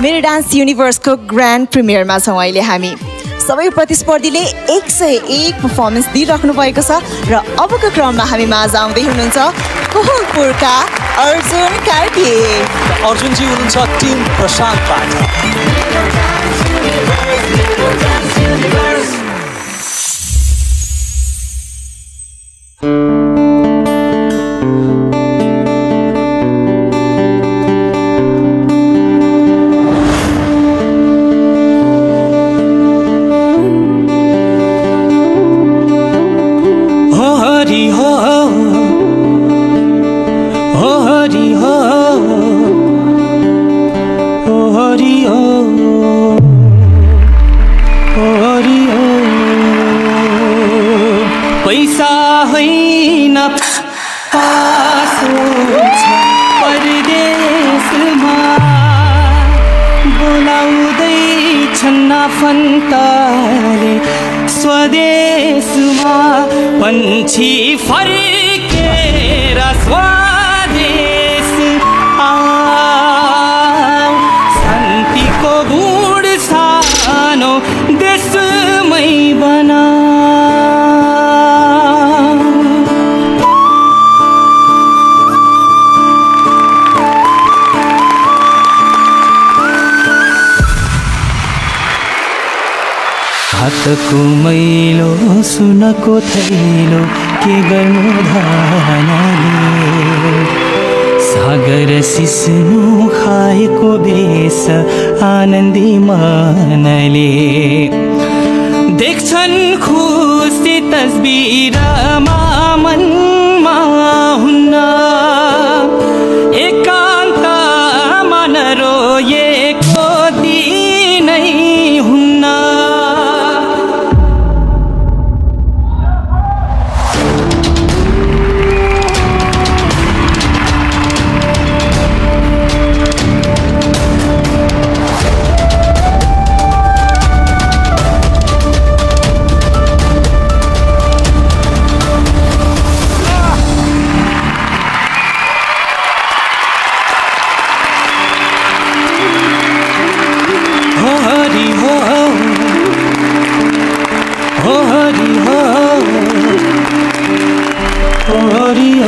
मेरो dance युनिभर्सको grand प्रिमियरमा छौँ अहिले हामी। सबै प्रतिस्पर्धीले एक सय एक पर्फर्मेन्स दिइराख्नु भएको छ र अबको क्रममा हामी माझ आउँदै हुनुहुन्छ कोहलपुरका अर्जुन कार्की। अर्जुनजी हुनुहुन्छ टिम प्रशान्तबाट। हो पैसा बोलाउँदैछन् स्वदेशमा पन्छी फर्केर हातको मैलो सुनको थैलो के गर्नु धानले? सागर सिस्नु खाएको बेस आनन्दी मनले। देख्छन् खुसी तस्बिरमा Oh, Hari, oh, oh, oh Hari,